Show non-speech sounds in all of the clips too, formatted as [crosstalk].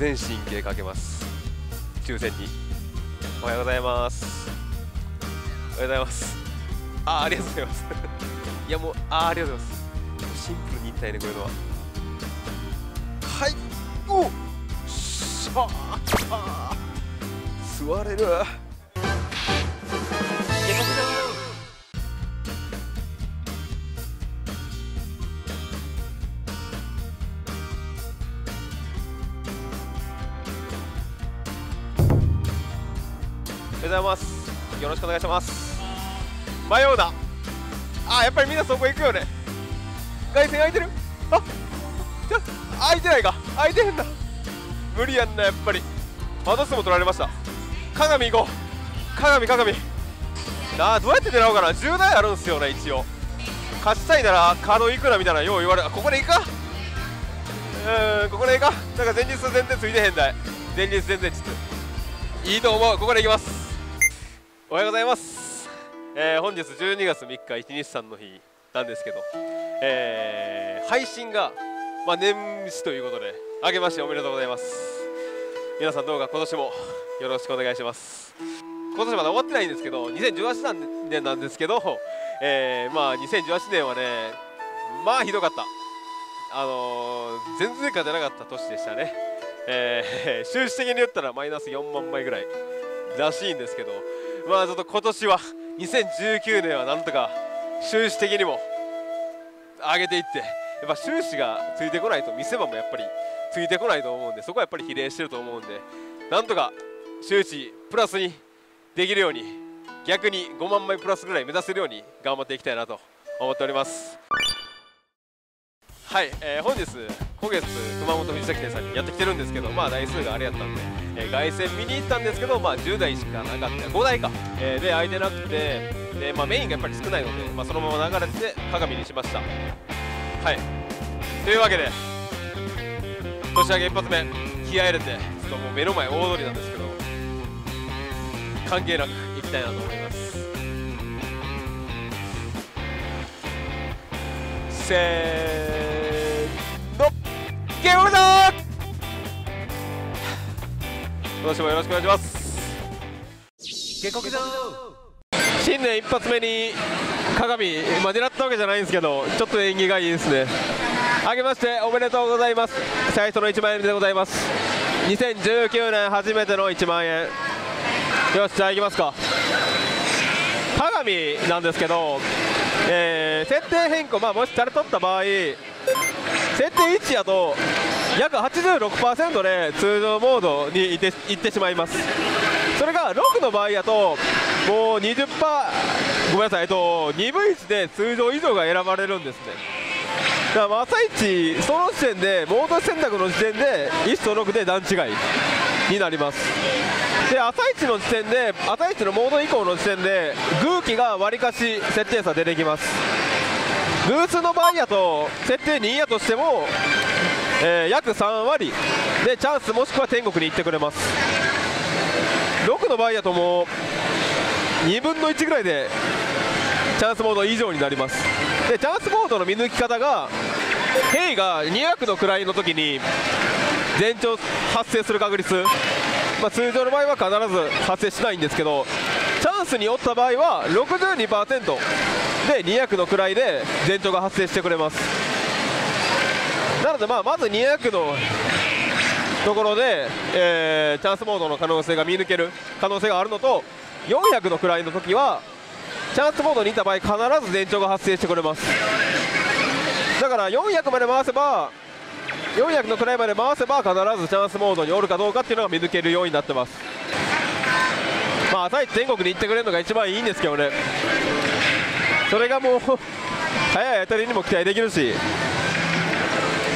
全神経かけます。抽選に。おはようございます。おはようございます。あありがとうございます。[laughs] いやもうあありがとうございます。シンプルにいったいねこういうのは。はい。おっ。しゃあ座れる。ございます。よろしくお願いします。迷うな。あやっぱりみんなそこ行くよね。外線空いてる？あじゃ空いてないか。空いてへんな。無理やんなやっぱり。マドスも取られました。鏡行こう。鏡鏡。なあどうやって狙おうかな。10台あるんすよね一応。勝ちたいならカード行くなみたいなよう言われあここでいいか。うんここでいいかなんか前日全然ついてへんだい。前日全然ついいと思う。ここでいきます。おはようございます、えー本日12月3日一日さんの日なんですけど、えー配信が、まあ、年始ということで明けましておめでとうございます。皆さんどうか今年もよろしくお願いします。今年まだ終わってないんですけど2018年なんですけど、えーまあ2018年はねまあひどかった。あのー全然勝てなかった年でしたね。えー収支的に言ったらマイナス4万枚ぐらいらしいんですけどまあちょっと今年は2019年はなんとか収支的にも上げていってやっぱ収支がついてこないと見せ場もやっぱりついてこないと思うんでそこはやっぱり比例してると思うんでなんとか収支プラスにできるように逆に5万枚プラスぐらい目指せるように頑張っていきたいなと思っております。はい、えー本日今月熊本藤崎店さんにやってきてるんですけどまあ台数があれやったんで、えー凱旋見に行ったんですけどまあ10台しかなかった。5台か、えーで空いてなくてで、まあ、メインがやっぱり少ないので、まあ、そのまま流れて鏡にしました。はい。というわけで年明け一発目気合入れてちょっともう目の前大通りなんですけど関係なく行きたいなと思います。せーの。ゲームだ今年もよろしくお願いします。下克上新年一発目に鏡、まあ、狙ったわけじゃないんですけどちょっと縁起がいいですねあけましておめでとうございます最初の1万円でございます2019年初めての1万円よしじゃあいきますか鏡なんですけど、えー設定変更、まあ、もしされとった場合設定1やと約86%で通常モードにいっていってしまいます。それが6の場合やともう20%ごめんなさいえっと2分1で通常以上が選ばれるんですね。だから朝一その時点でモード選択の時点で1と6で段違いになります。で朝一の時点で朝一のモード以降の時点で空気がわりかし設定差出てきます。偶数の場合やと設定2やとしても、えー約3割。でチャンスもしくは天国に行ってくれます。6の場合やともう2分の1ぐらいでチャンスモード以上になります。でチャンスモードの見抜き方が兵が2役の位の時に前兆発生する確率、まあ、通常の場合は必ず発生しないんですけどチャンスにおった場合は62%で2役の位で前兆が発生してくれます。なのでまあまず2役のところで、えーチャンスモードの可能性が見抜ける可能性があるのと400の位の時はチャンスモードにいた場合必ず前兆が発生してくれます。だから400まで回せば400の位まで回せば必ずチャンスモードにおるかどうかっていうのが見抜けるようになってます。まあ朝一天国に行ってくれるのが一番いいんですけどね。それがもう早い当たりにも期待できるし。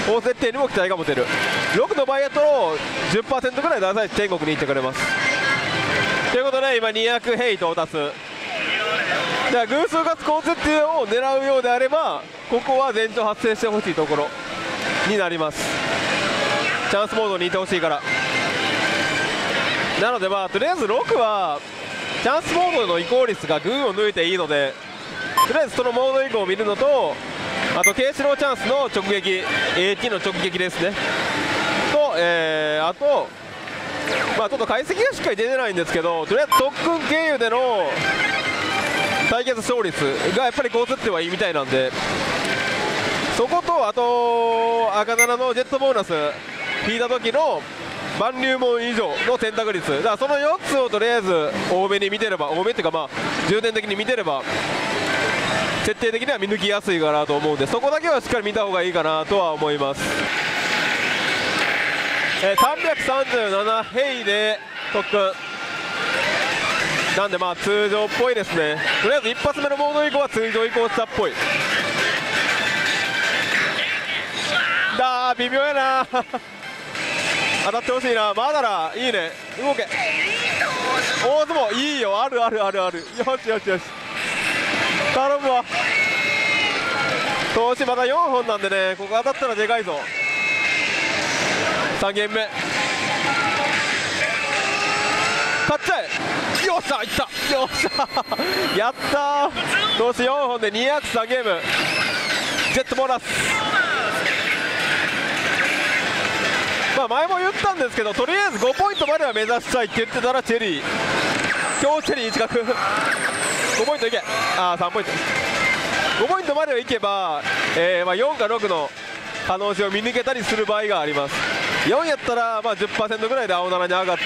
高設定にも期待が持てる6の場合やと10%ぐらい。で朝一天国に行ってくれますとい。うことで今200ヘイ到達じゃあ偶数月高設定を狙うようであればここは前兆発生してほしい。ところになりますチャンスモードにい。てほしい。からなのでまあとりあえず6はチャンスモードの移行率が群を抜い。てい。い。のでとりあえずそのモード以降を見るのとあとケイシローチャンスの直撃 AT の直撃ですね。と、えーあとまあちょっと解析がしっかり出てないんですけどとりあえず特訓経由での対決勝率がやっぱりこうつってはいいみたいなんでそことあと赤7のジェットボーナス引いた時の万流門以上の選択率。だからその4つをとりあえず多めに見てれば多めっていうかまあ重点的に見てれば設定的には見抜きやすいかなと思うんでそこだけはしっかり見た方がいいかなとは思います、えー337ヘイで特訓。なんでまあ通常っぽいですね。とりあえず一発目のモード以降は通常移行したっぽい。だー微妙やな。[laughs] 当たってほしいな。マダラいいね。動け。大相撲いいよ。あるあるあるある。よしよしよし。頼むわ。投資まだ4本なんでねここ当たったらでかいぞ。3ゲーム目。勝っちゃえ。よっしゃいった。よっしゃ。やった投資4本で203ゲーム。ジェットボーナス。まあ前も言ったんですけどとりあえず5ポイントまでは目指したいって言ってたらチェリー。今日チェリー1角。5ポイントいけ。ああ3ポイント。5ポイントまではいけば、えーまあ、4か6の可能性を見抜けたりする場合があります。4やったらまあ10%ぐらいで青7に上がって、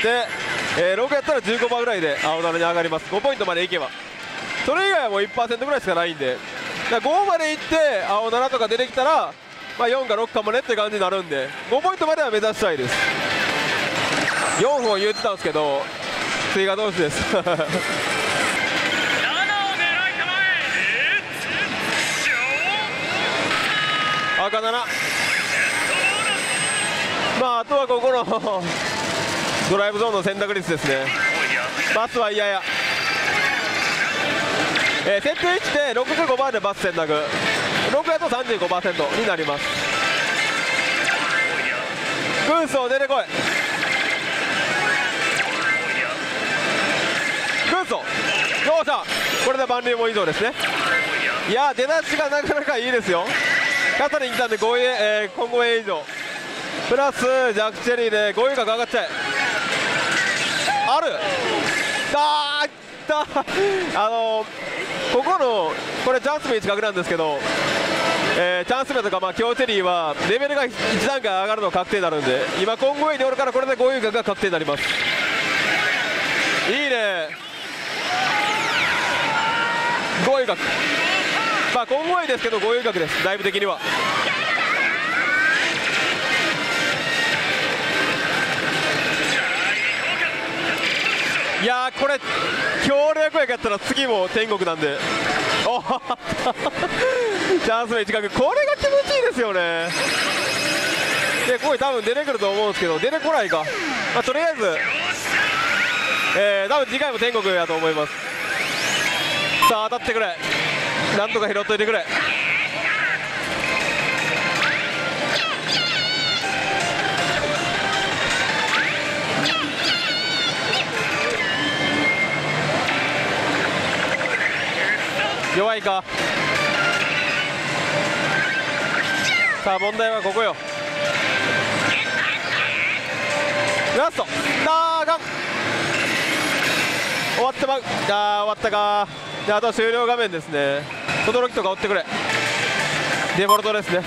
えー6やったら15%ぐらいで青7に上がります。5ポイントまでいけば。それ以外はもう1%ぐらいしかないんで。だ5までいって青7とか出てきたら、まあ、4か6かもねって感じになるんで5ポイントまでは目指したいです。4本言ってたんですけど追加同士です。赤7まああとはここのドライブゾーンの選択率ですね。バスは嫌や。えー設定位置で65番でバス選択。6やと35%になります。軍曹出てこい。軍曹よっしゃ。これで万流も以上ですね。いや出だしがなかなかいいですよ。キャタリン来たんで5位、えー、今後 A 以上。プラスジャックチェリーで5位が上がっちゃえある。あーいったあのここのこれチャンス目近くなんですけど、えーチャンス目とか、まあ、今日チェリーはレベルが1段階上がるの確定になるんで今今後 A におるからこれで5位が確定になります。いいね。5位額まあ今後 A ですけど5位額です。だいぶ的には。いやーこれ強力役やったら次も天国なんで。お [laughs] チャンスの一角これが気持ちいいですよね。でこれ多分出てくると思うんですけど出てこないか、まあ、とりあえずえー、多分次回も天国やと思います。さあ当たってくれ。なんとか拾っといてくれ。弱いか？さあ問題はここよ。ラスト。あーが終わってまう。あー終わったか。であとは終了画面ですね。轟とか追ってくれ。デボルトですね。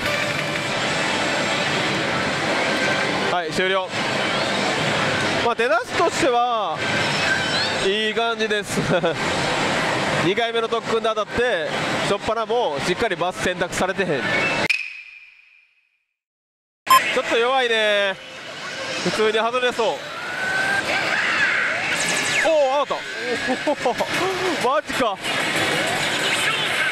はい終了。まあ出だしとしてはいい感じです。[laughs] 2回目の特訓で当たってしょっぱなもしっかりバス選択されてへん。ちょっと弱いね。普通に外れそう。おおアウトマジか。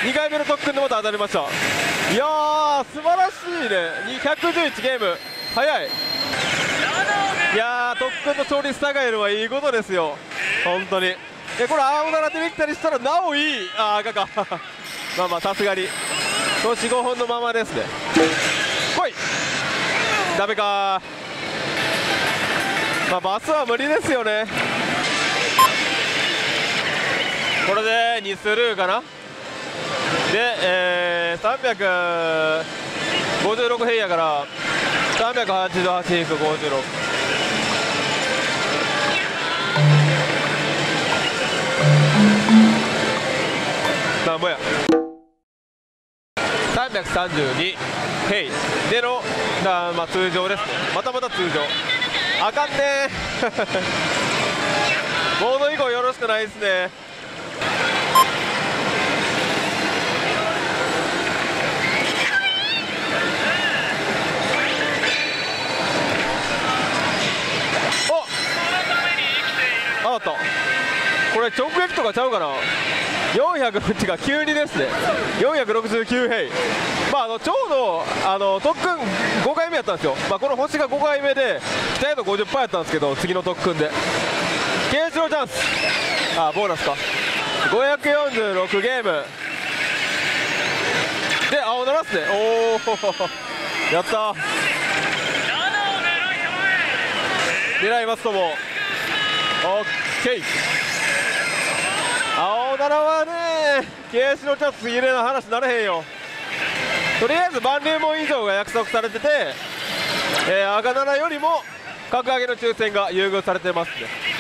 2回目の特訓でまた当たりました。いやー素晴らしいね。211ゲーム。早い。いやー特訓の勝率高いのはいいことですよ。本当に。えこれ青なら出てきたりしたらなおいい。あー赤か [laughs] まあまあさすがに。投資5本のままですね。来い。ダメかまあバスは無理ですよねこれで2スルーかな？で、えー、356平野から388引く56なんぼや？332ヘイでのだ、まあ、通常です。またまた通常。あかんねボード以降よろしくないですね。おアウトこれ直撃とかちゃうかな？400違う急にですね。469ヘイまああのちょうどあの特訓5回目やったんですよ、まあ、この星が5回目で期待度50%やったんですけど次の特訓で。ケージのチャンス。あボーナスか。546ゲーム。で青鳴らすね。おおやった狙いますとも。オッケー。青奈良はねケースのチャンス入れの話なれへんよ。とりあえず万流門以上が約束されてて、えー、赤奈良よりも格上げの抽選が優遇されてますね。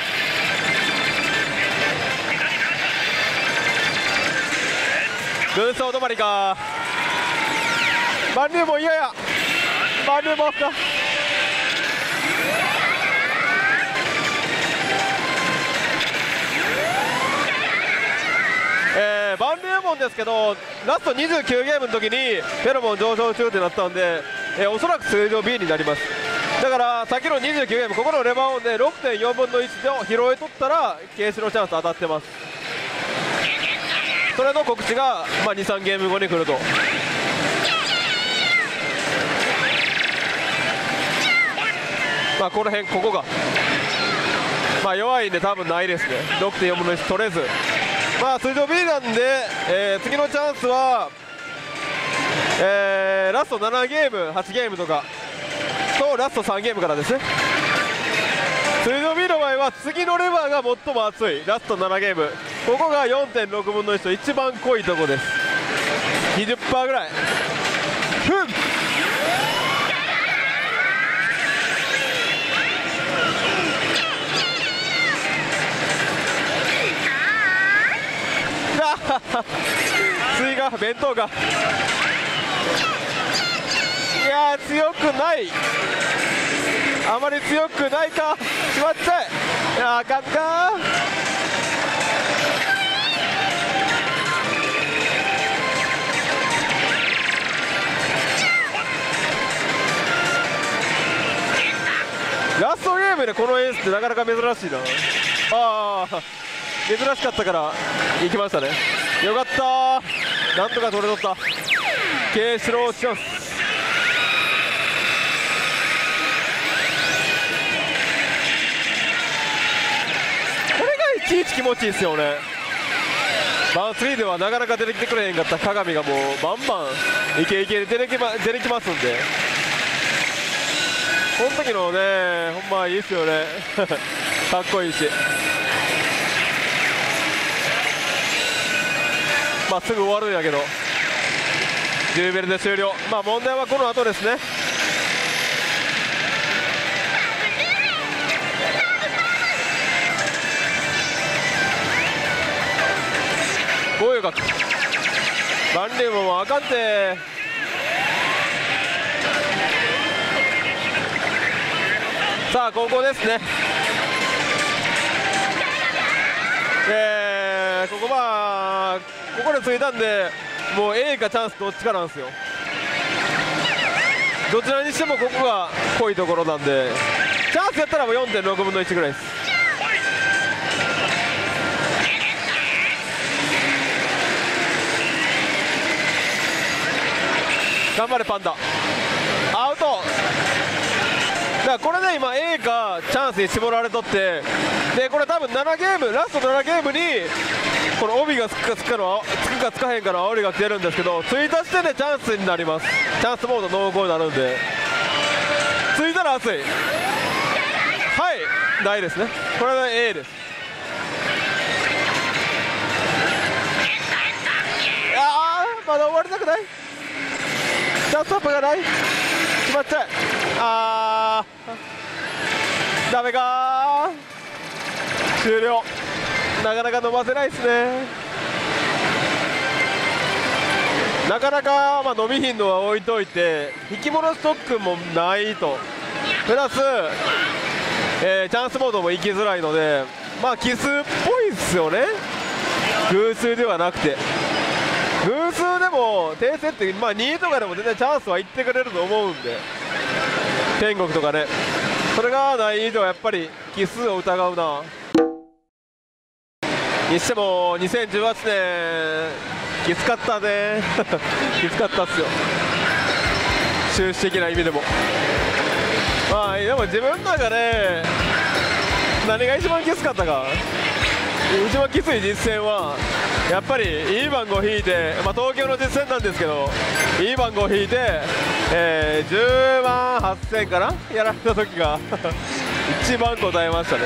軍曹止まりか。万流門嫌や。万流門かえー、モンですけどラスト29ゲームの時にフェロモン上昇中ってなったんで、えー、おそらく通常 B になります。だからさっきの29ゲームここのレバーオンで6.4分の1を拾い取ったらケースのチャンス当たってますそれの告知が、まあ、23ゲーム後に来ると。まあこの辺ここが。まあ弱いんで多分ないですね。6.4分の1取れず。まあ通常 B なんで、えー、次のチャンスは、えー、ラスト7ゲーム8ゲームとか。とラスト3ゲームからですね。通常 B の場合は次のレバーが最も熱い。ラスト7ゲーム。ここが4.6分の1と一番濃いとこです。20%ぐらい。ふん追加弁当が。いや強くない。あまり強くないか。しまっちゃえ。いやあかんかラストゲームでこのエースってなかなか珍しいな。ああ珍しかったから行きましたね。よかったなんとか取れとった。ケースローチャンス。これがいちいち気持ちいいですよね。バン3ではなかなか出てきてくれへんかった。鏡がもうバンバンイケイケで出てき,、ま、出てきますんで。この時のねほんまいいっすよね。[laughs] かっこいいし。まあすぐ終わるんやけど。10ベルで終了。まあ問題はこの後ですね。こういうかバンリームもあかんて。さあここですね。えー、ここまあここでついたんでもう A かチャンスどっちかなんですよ。どちらにしてもここが濃いところなんでチャンスやったらもう4.6分の1ぐらいです。頑張れパンダ。これで今 A かチャンスに絞られとってでこれ多分7ゲームラスト7ゲームにこの帯がつくかつくかのつくかつかへんかの煽りが来てるんですけどついた時点でチャンスになります。チャンスモード濃厚になるんで。ついたら熱い。はい。ないですね。これは A です。いやーまだ終わりたくない。チャンスアップがない。決まっちゃえあダメか。終了。なかなか伸ばせないですね。なかなか、まあ、伸びひんのは置いといて引き戻す特訓もないと。プラス、えーチャンスモードも行きづらいのでまあ奇数っぽいっすよね。偶数ではなくて。偶数でも訂正って、まあ、2位とかでも全然チャンスは行ってくれると思うんで。天国とかね。それがないとやっぱり奇数を疑うな。にしても2018年きつかったね。[laughs] きつかったっすよ。収支的な意味でも。まあでも自分の中で何が一番きつかったか。一番きつい実戦は。やっぱりいい番号引いて、まあ、東京の実戦なんですけどいい番号引いて、えー10万8000かな？やられた時が [laughs] 一番答えましたね。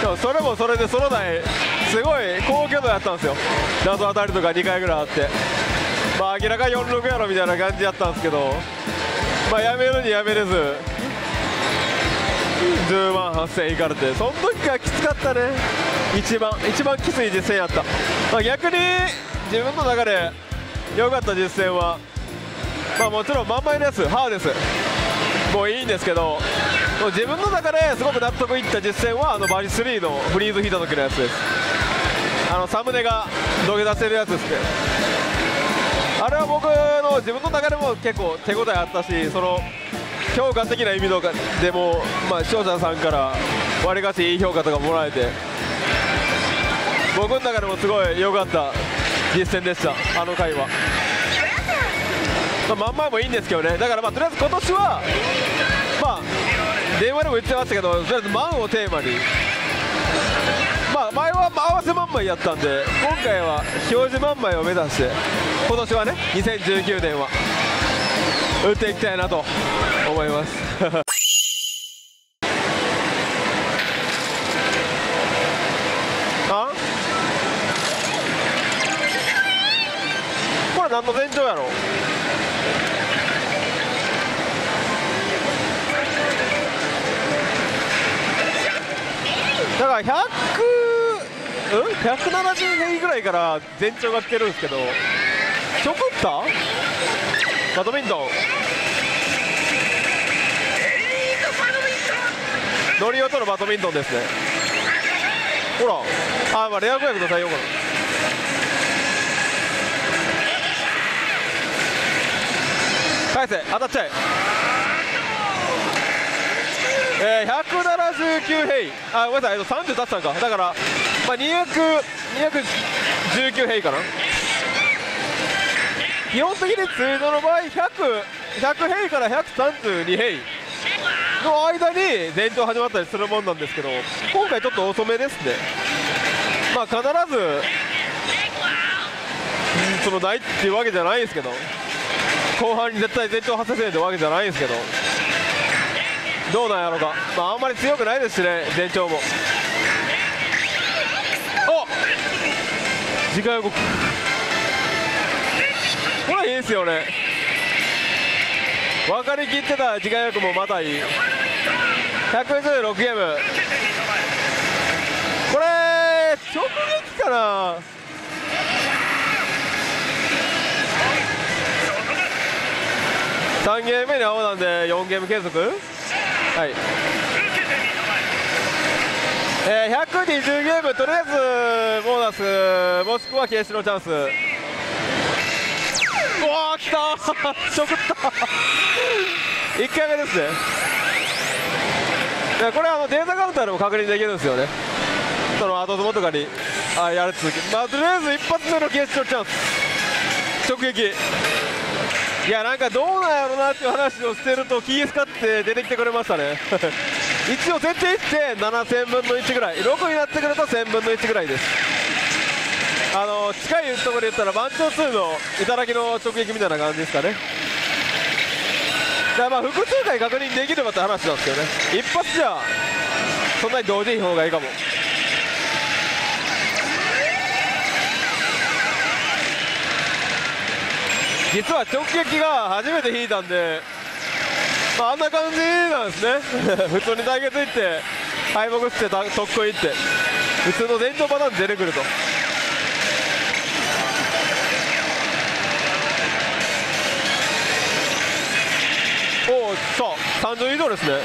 でもそれもそれでその台すごい高強度やったんですよ。謎当たりとか2回ぐらいあって。まあ明らか46やろみたいな感じやったんですけどまあやめるにやめれず10万8000いかれてその時がきつかったね。一番一番きつい実戦やった、まあ、逆に自分の中で良かった実戦はまあもちろん真ん前のやつハーです。もういいんですけどもう自分の中ですごく納得いった実戦はあのバリ3のフリーズ引いた時のやつです。あのサムネが土下座してるやつですね。あれは僕の自分の中でも結構手応えあったしその評価的な意味とかでも、まあ、視聴者さんからわりかしいい評価とかもらえて僕の中でもすごい良かった実戦でしたあの回は、まあ、真ん前もいいんですけどねだからまあとりあえず今年はまあ電話でも言ってましたけどとりあえず万をテーマにま前は合わせ万枚やったんで今回は表示万枚を目指して今年はね2019年は打っていきたいなと思います。あ？これ何の前兆やろ？だから100うん？170年ぐらいから前兆が来てるんですけど。ちょこった？バドミントン。ノリオとのバドミントンですね。ほらあまあレア語訳の対応かな。返せ当たっちゃえ。えー、179ヘイ。あごめんなさい30立ったんか。だから、まあ、200 219ヘイかな。基本的に通常の場合100 100ヘイから132ヘイ。の間に前兆始まったりするもんなんですけど今回ちょっと遅めですね。まあ必ずそのないっていうわけじゃないんですけど後半に絶対前兆発生せんってわけじゃないんですけどどうなんやろうか、まあ、あんまり強くないですしね前兆も。お次回予告これはいいですよね。分かりきってた次回予告もまたいい。116ゲーム。これ直撃かな？3ゲーム目に青なんで4ゲーム継続？はい。えー、120ゲームとりあえずボーナスもしくはケースのチャンス。うわー。来たしょくった1回目ですね。いやこれあのデータカウンターでも確認できるんですよね。その後相撲とかにあやる続き。まあとりあえず一発目の決勝チャンス。直撃。いやなんかどうなんやろなっていう話をしてると気使って出てきてくれましたね。[laughs] 一応設定して7000分の1ぐらい。6になってくると1000分の1ぐらいです。あの近いところで言ったら満潮2の頂の直撃みたいな感じですかね。だからまあ複数回確認できればって話なんですけどね。一発じゃそんなに同時に方がいいかも。実は直撃が初めて引いたんで、まあ、あんな感じなんですね。[laughs] 普通に対決行って敗北してた特攻行って普通の前兆パターン出てくると。おおさあ30以上ですね。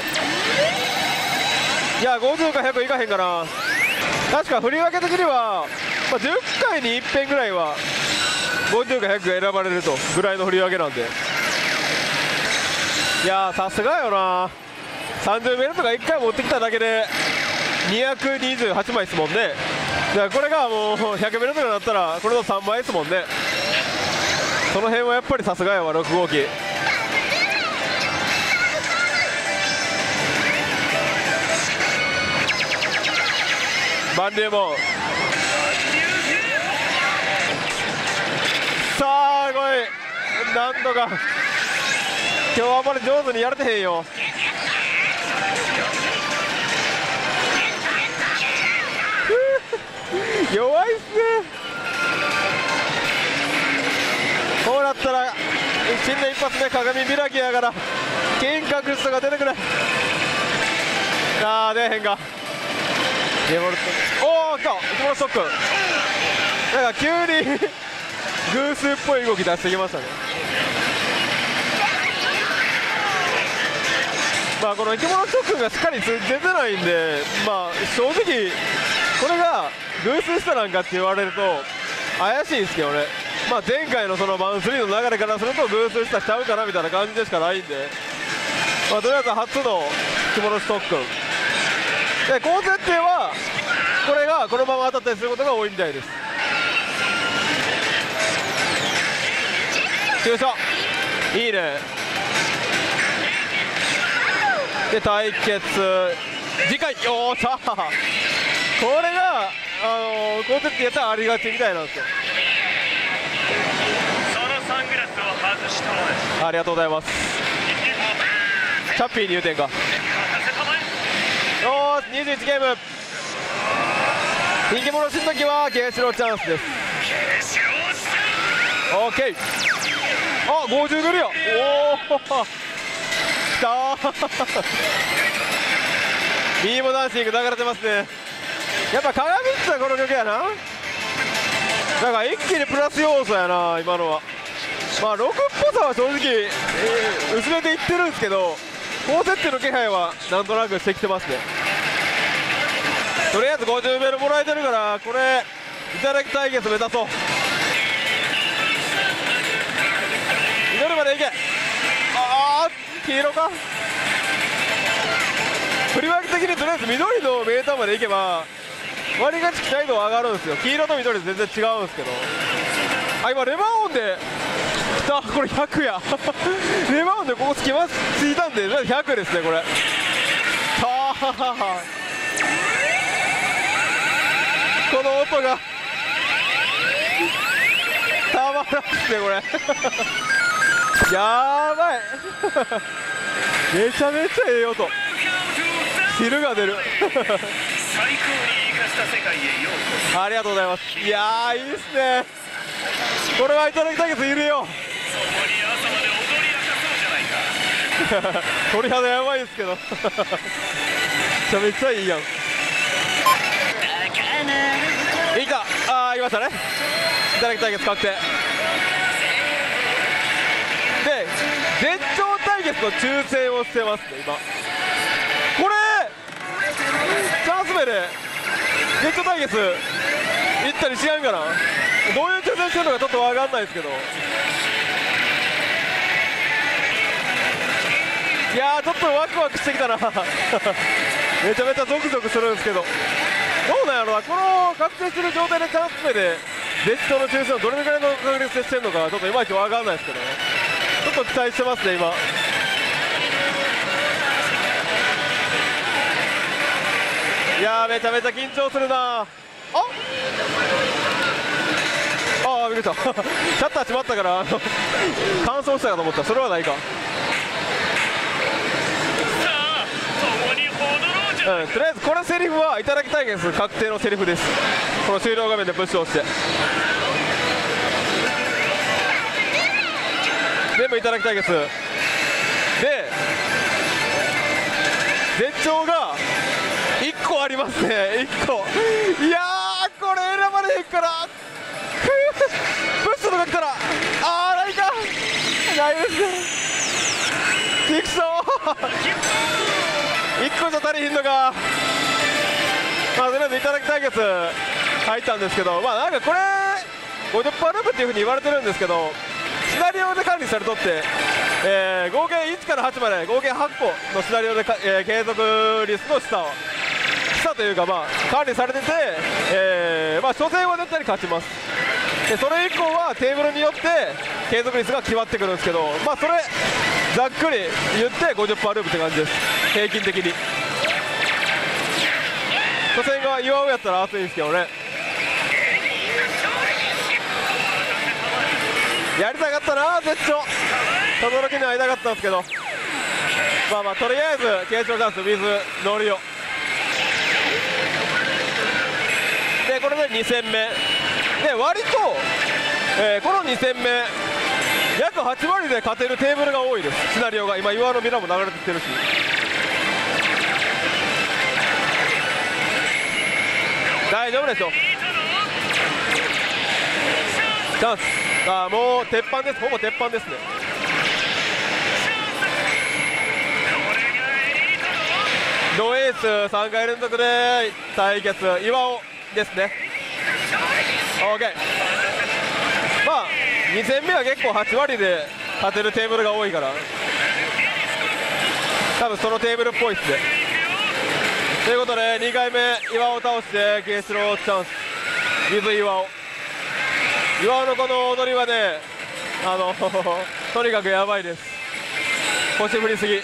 いや50か100いかへんかな確か振り分け的には、まあ、10回に1遍ぐらいは50か100が選ばれるとぐらいの振り分けなんで。いやさすがよな。30メートルが1回持ってきただけで228枚ですもんね。だからこれがもう100メートルになったらこれの3倍ですもんね。その辺はやっぱりさすがやわ6号機。バンリューモンさあこいなんとか。今日はあんまり上手にやれてへんよ。[laughs] 弱いっすね。こうなったら新年一発目鏡開きやから金閣寺とか出てくれ。あー出えへんか。デボルト。おお来た。生き物ストック。なんか急にグースっぽい動き出してきましたね。まあこの生き物ストックがしっかり出てないんでまあ正直これがグース下なんかって言われると怪しいですけどね。まあ前回のそのマンスリーの流れからするとグース下しちゃうかなみたいな感じでしかないんで。まあとりあえず初の生き物ストック。で高設定はこれがこのまま当たったりすることが多いみたいです。急所いいね。で対決。次回よっしゃこれがあの高設定やったらありがちみたいなんですよ。ありがとうございます。チャッピーに言うてんか21ゲーム。人気者しん時はケーシロチャンスです。オーケー。あ50出るよおおきたビーモダンシング流れてますね。やっぱ鏡ってこの曲やな。なんか一気にプラス要素やな今のは。まあ6っぽさは正直、えー薄めていってるんですけど高設定の気配はなんとなくしてきてますね。とりあえず50メールもらえてるからこれいただき対決目指そう。祈るまでいけ。ああ黄色か。振り分け的にとりあえず緑のメーターまでいけば割りがち期待度は上がるんですよ。黄色と緑全然違うんですけど。あ今レバーオンで来たこれ100や。レバーオン [laughs] でここつきますついたんで100ですねこれ。さあこの音が。たまらんっすねこれ。やばい。めちゃめちゃええ音。汁が出る。ありがとうございます。いやーいいっすね。これはいただきたいけどいるよ [laughs] 鳥肌やばいですけど。めちゃめちゃいいやんいた。あーいましたね。いただき対決確定で絶頂対決の抽選をしてますね今。これチャンス目で絶頂対決行ったりしやんかな？どういう抽選してるのかちょっと分かんないですけど。いやーちょっとワクワクしてきたな。[laughs] めちゃめちゃゾクゾクするんですけど。どうなんやろなこの確定してる状態でチャンス目で絶頂の抽選をどれぐらいの確率でしてるのかちょっといまいち分かんないですけどね。ちょっと期待してますね今。いやーめちゃめちゃ緊張するなああーびっくりした。[laughs] シャッター閉まったからあの乾燥したかと思った。それはないかさあ共に踊ろうん、とりあえずこれセリフはいただき対決確定のセリフです。この終了画面でプッシュをして。全部いただき対決です。で絶頂が1個ありますね。1個。いやこれ選ばれへんから。くープッシュとか来たら。あーないかないですねチクショー。1個じゃ足りひんのかまあとりあえずいただき対決入ったんですけどまあなんかこれ50%ループっていうふうに言われてるんですけどシナリオで管理されとって、えー合計1から8まで合計8個のシナリオで、えー継続リスクの下を下というかまあ管理されてて、えーまあ初戦は絶対に勝ちます。でそれ以降はテーブルによって継続率が決まってくるんですけどまあそれざっくり言って50%ループって感じです。平均的に。初戦が岩尾やったら熱いんですけどね。やりたかったな絶頂。轟に会いたかったんですけど。まあまあとりあえず継承チャンス水ノリオでこれで2戦目。で割と、えーこの2戦目約8割で勝てるテーブルが多いです。シナリオが。今岩のミラも流れてきてるし。大丈夫でしょチャンス。あもう鉄板です。ほぼ鉄板ですね。ドエース3回連続で対決岩尾ですね。OK まあ2戦目は結構8割で勝てるテーブルが多いから多分そのテーブルっぽいっすね。ということで2回目岩尾を倒してケイシローチャンス。水岩尾。岩尾のこの踊りはねあの [laughs] とにかくやばいです。腰振りすぎ。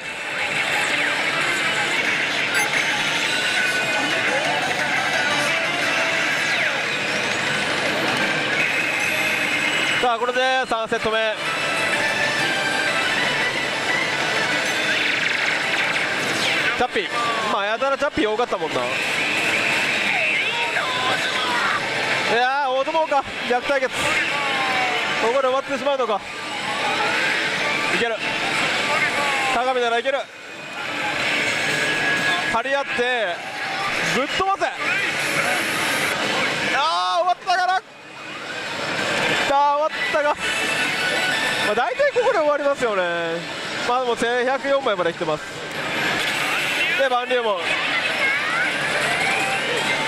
さあこれで3セット目。チャッピー。まあやたらチャッピー多かったもんな。いやー大相撲か。逆対決。ここで終わってしまうのか。いける。高見ならいける。張り合ってぶっ飛ばせ。ああ終わったかな。さあ終わったが、まあ、大体ここで終わりますよね。まあでも1104枚まで来てます。でバンリューも。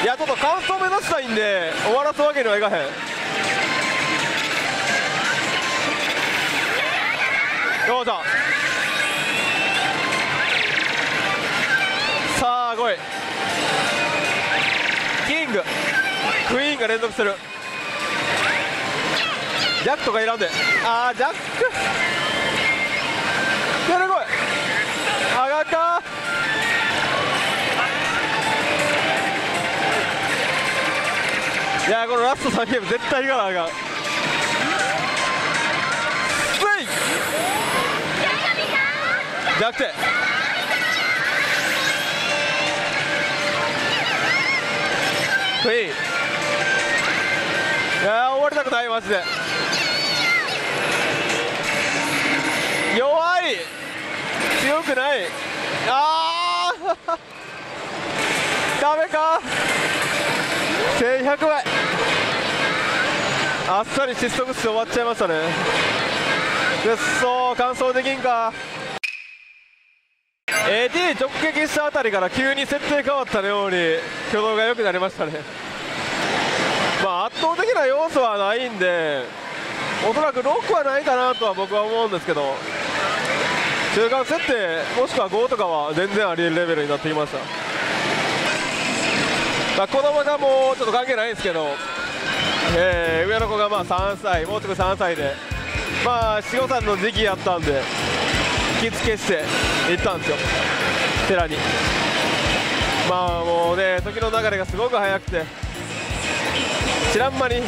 いやちょっと完走目指したいんで終わらすわけにはいかへん。ようしょさあ来い。キング。クイーンが連続する。ジャックとか選んで。あージャック。いやこのラスト3ゲーム絶対いかなあかん。スイ弱点クイーン。いやー終わりたくないマジで。弱い。強くない。あー。[laughs] ダメか。1100倍。あっさり失速して終わっちゃいましたね。くっそー完走できんか。AT 直撃したあたりから急に設定変わったように。挙動が良くなりましたね。まあ圧倒的な要素はないんでおそらく6はないかなとは僕は思うんですけど。中間設定もしくは5とかは全然ありえるレベルになってきました。まあ、子供がもうちょっと関係ないんですけど、えー上の子がまあ3歳もうすぐ3歳でまあ45歳の時期やったんで着付けして行ったんですよ寺に。まあもうね時の流れがすごく速くて知らん間に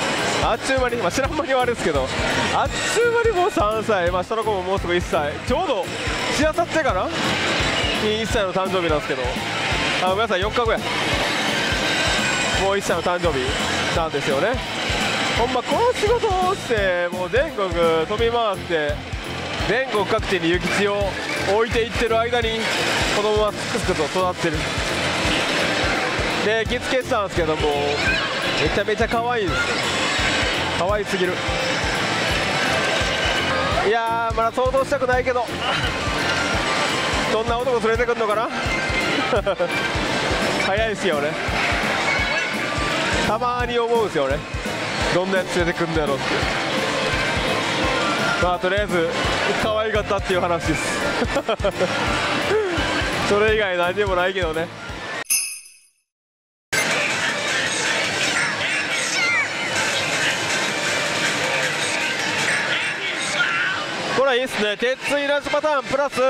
あっちゅう間に、まあ、知らん間にはあれですけどあっちゅう間にもう3歳、まあ、下の子ももうすぐ1歳ちょうどしあさってかな1歳の誕生日なんですけどあごめんなさい4日後や。もう1歳の誕生日なんですよね。ほんまこの仕事をしてもう全国飛び回って全国各地に諭吉を置いていってる間に子供はすくすくと育ってる。で着付けしたんですけどもめちゃめちゃ可愛いです。可愛すぎる。いやまだ想像したくないけど。どんな男連れてくんのかな。[laughs] 早いっすよねたまに思うんですよね。どんなやつ連れてくんだろうって。まあとりあえず可愛かったっていう話です。[laughs] それ以外何にもないけどね。これはいいっすね。鉄いランチパターンプラス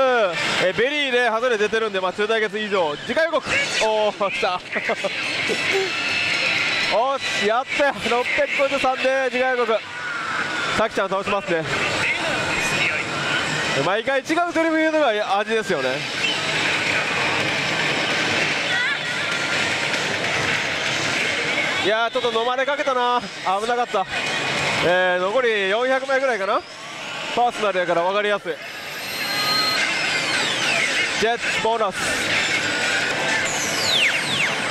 えベリーで外れ出てるんで、まあ、中対決以上。次回予告。おお来た。おしやったよ。653で次回予告さきちゃん倒しますね。毎回違うセリフ言うのが味ですよね。いやちょっと飲まれかけたな。危なかった。えー、残り400枚ぐらいかな。パーソナルやから分かりやすい。ジェッツボーナス。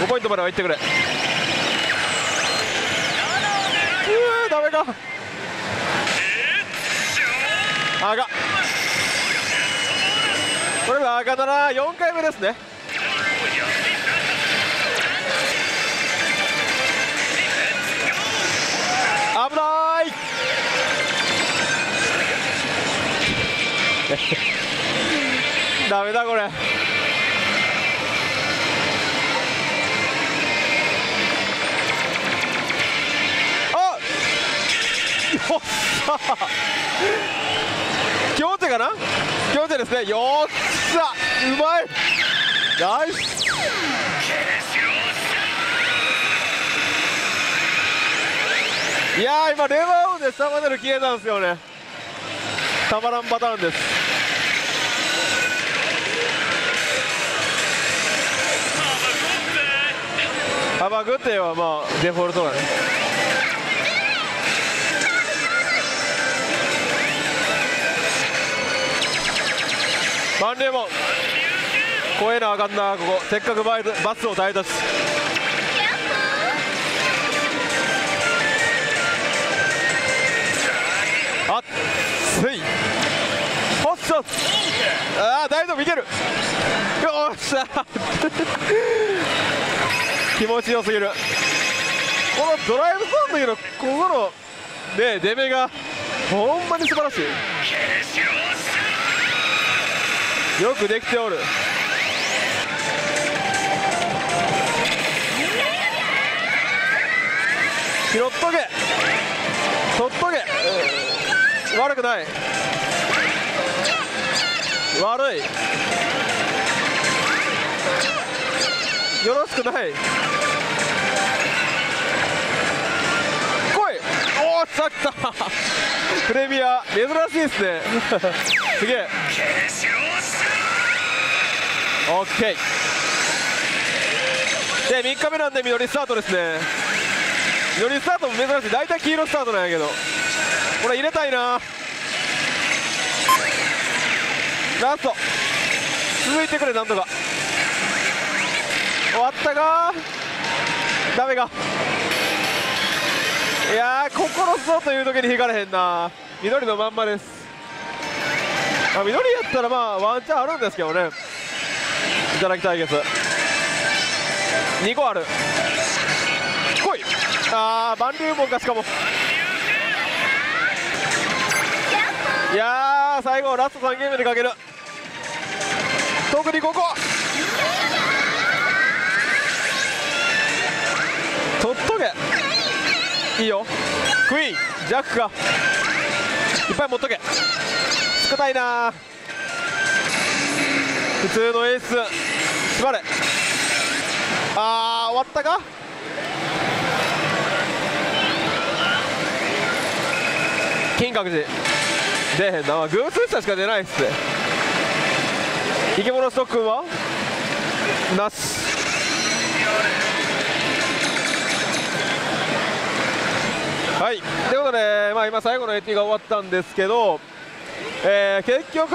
5ポイントまでは行ってくれ。うーダメか赤これが赤だな。4回目ですね。危ない。[laughs] ダメだこれ。[laughs] 強手かな？強手ですね。よっしゃ！うまい！ナイス！いや今レバーオンで下までの消えたんですよね。たまらんパターンです。ハバグッテはまあデフォルトだねワンレモン超えなあかんなここ。せっかくバイバスを耐えたし。あっついほっしょああ大丈夫いける。よっしゃ。[laughs] 気持ちよすぎる。このドライブゾーンの時のここのね出目がほんまに素晴らしい。よくできておる。拾っとけ。取っとけ、悪くない。悪い。よろしくない。来い。おおさった。[laughs] プレミア珍しいですね。[laughs] すげえ。オッケーで3日目なんで緑スタートですね。緑スタートも珍しい。大体黄色スタートなんやけど。これ入れたいな。ラスト。続いてくれなんとか。終わったか。ダメか。いやー心そうという時に引かれへんな。緑のまんまです、あ、緑やったらまあワンチャンあるんですけどね。いただき対決2個ある。来い。あー万流門かしかも。いや最後ラスト3ゲームでかける。特にここ。取っとけ。いいよ。クイーン。ジャックか。いっぱい持っとけ。少ないな普通のエース。縛れ。あー終わったか？金閣寺。出へんな偶数者しか出ないっす。ね生き物ストックは？なしはい。ということで、まあ、今最後の AT が終わったんですけど、えー結局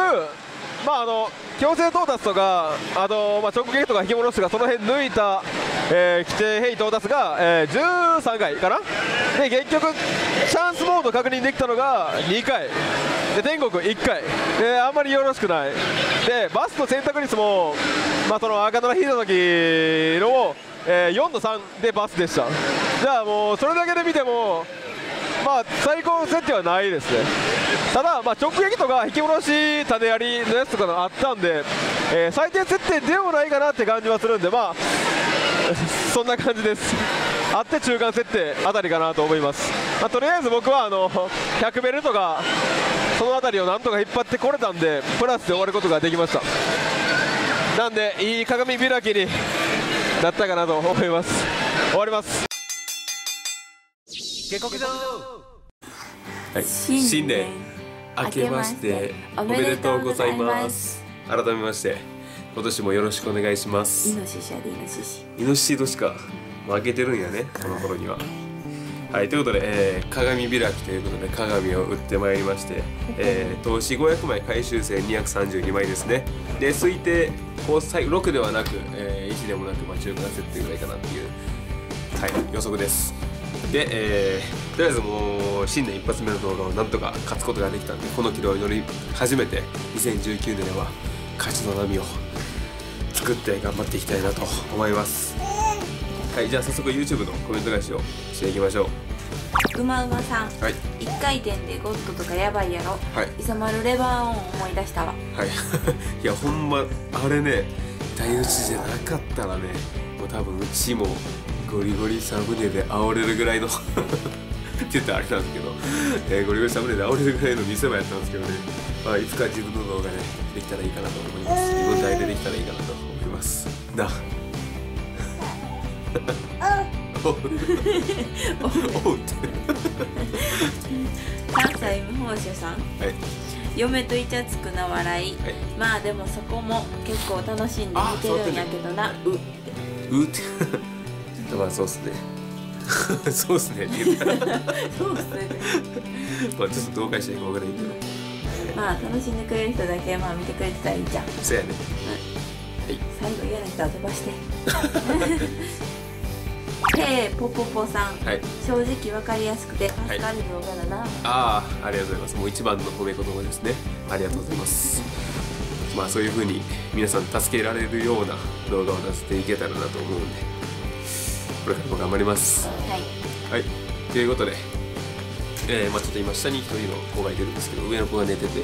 まああの強制到達とかあの、まあ、直撃とか引き戻すとかその辺抜いたえー、規定兵到達が、えー、13回かな？で結局チャンスモード確認できたのが2回。で天国1回。であんまりよろしくない。でバスの選択率も、まあ、その赤虎引いた時の、えー、4の3でバスでした。じゃあもうそれだけで見てもまあ最高の設定はないですね。ただ、まあ、直撃とか引き戻し種やりのやつとかがあったんで、えー最低設定でもないかなって感じはするんでまあ [laughs] そんな感じです。あって中間設定あたりかなと思います、まあ、とりあえず僕はあの100ベルとかそのあたりをなんとか引っ張ってこれたんでプラスで終わることができました。なんでいい鏡開きになったかなと思います。終わります。下克上。はい、新新年。年明けましておめでとうございます。改めまして今年もよろしくお願いしまイすノシシやでイノシシ。イノシシ年かもう明けてるんやねこの頃には。はいということで、えー鏡開きということで鏡を売ってまいりまして、えー投資500枚回収税232枚ですね。で推定こう最6ではなく、えー1でもなく、まあ、中間設定ぐらいかなっていう、はい、予測ですで、えーとりあえずもう新年一発目の動画をなんとか勝つことができたんでこの軌道に乗り始めて2019年は勝ちの波を作って頑張っていきたいなと思います。はいじゃあ早速 YouTube のコメント返しをしていきましょくまうまさんうはい。一回転でゴッドとかやばいやろ。はい。磯丸レバーオン思い出したわ。はい。[laughs] いやほんまあれね台打ちじゃなかったらねもう多分うちもゴリゴリサムネで煽れるぐらいの [laughs] って言ったらあれなんですけど、えーゴリゴリサムネで煽れるぐらいの見せ場やったんですけどね、まあ、いつか自分の動画ねできたらいいかなと思います。自分体でできたらいいかなと思います。な。おう。おう。って。[laughs] 関西無報酬さん。はい。嫁とイチャつくな笑い、はい。まあでもそこも結構楽しんで見てるんやけどな。ううってまあそうっすね。[laughs] そうっすね。って言ったらそうっすね。[laughs] まあちょっとどうかしていくわからないけど。まあ楽しんでくれる人だけまあ見てくれてたらいいじゃん。そうやね。最後嫌な人は飛ばして。[laughs] へえポポポさん。はい。正直わかりやすくて助かる動画だな、ああありがとうございます。もう一番の褒め言葉ですね。ありがとうございます。まあそういう風に皆さん助けられるような動画を出していけたらなと思うんでこれからも頑張ります。はい。はい。ということでえーまあちょっと今下に一人の子がいてるんですけど上の子が寝てて。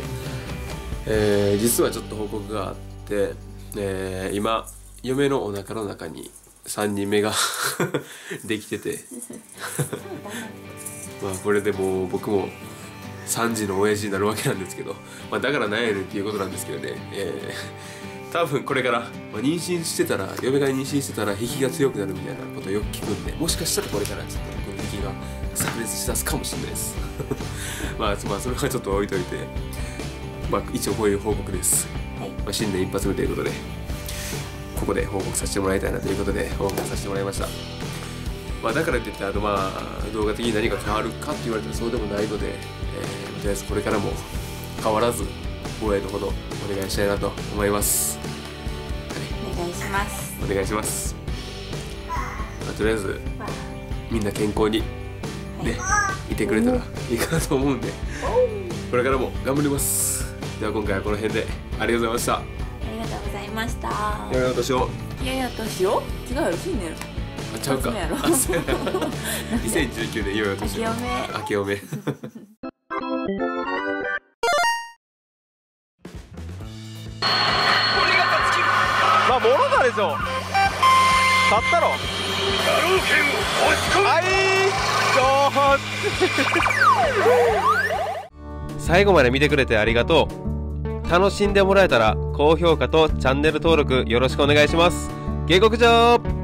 えー実はちょっと報告があって、えー今嫁のお腹の中に3人目が [laughs] できてて。[laughs] まあこれでもう僕も3時の親父になるわけなんですけど、まあ、だからなんやねんっていうことなんですけどね、えー多分これから、まあ、妊娠してたら嫁が妊娠してたら引きが強くなるみたいなことをよく聞くんでもしかしたらこれからちょっとこの引きが炸裂しだすかもしれないです。まあまあそれはちょっと置いといてまあ一応こういう報告です、はい。まあ、新年一発目ということでここで報告させてもらいたいなということで報告させてもらいました。まあ、だからといってあのまあ動画的に何か変わるかって言われたらそうでもないので、えーとりあえずこれからも変わらず応援のほどお願いしたいなと思います、お願いします。お願いします、まあ、とりあえずみんな健康にねい。てくれたらいいかなと思うんでこれからも頑張ります。では今回はこの辺でありがとうございました。ありがとうございました。良いお年をいやいや年を違うよ新年。あちゃうか。あそうやな。[laughs] 2019年良いお年を明けおめ明けおめまあ物だでしょ。買ったろ。波動拳を押し込む。はい最後まで見てくれてありがとう。楽しんでもらえたら高評価とチャンネル登録よろしくお願いします。下克上